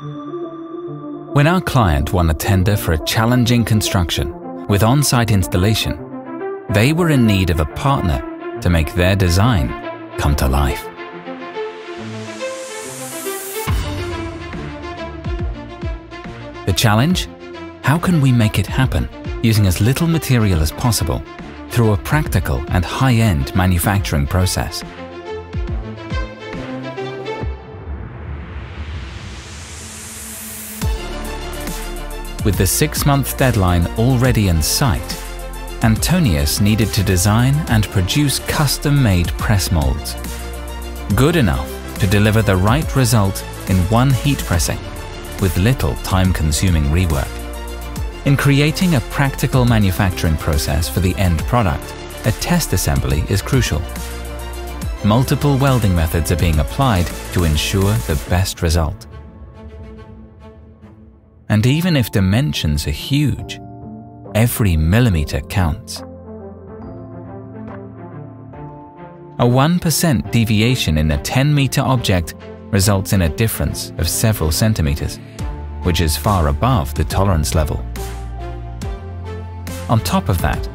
When our client won a tender for a challenging construction with on-site installation, they were in need of a partner to make their design come to life. The challenge? How can we make it happen using as little material as possible through a practical and high-end manufacturing process? With the six-month deadline already in sight, Antonius needed to design and produce custom-made press molds. Good enough to deliver the right result in one heat pressing, with little time-consuming rework. In creating a practical manufacturing process for the end product, a test assembly is crucial. Multiple welding methods are being applied to ensure the best result. And even if dimensions are huge, every millimeter counts. A 1% deviation in a 10 meter object results in a difference of several centimeters, which is far above the tolerance level. On top of that,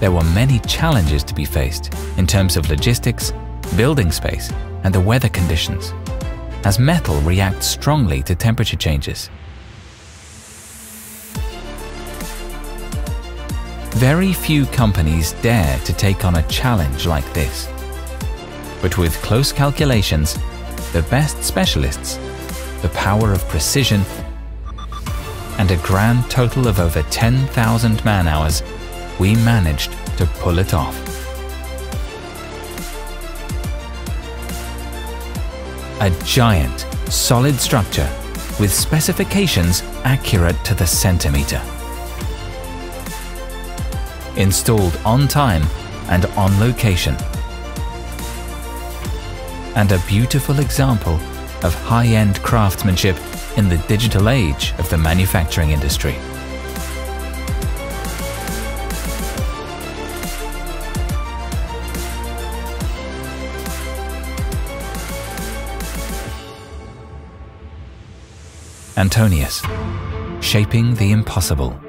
there were many challenges to be faced in terms of logistics, building space, and the weather conditions, as metal reacts strongly to temperature changes. Very few companies dare to take on a challenge like this. But with close calculations, the best specialists, the power of precision, and a grand total of over 10,000 man-hours, we managed to pull it off. A giant, solid structure with specifications accurate to the centimeter installed on time and on location. And a beautiful example of high-end craftsmanship in the digital age of the manufacturing industry. Antonius, shaping the impossible.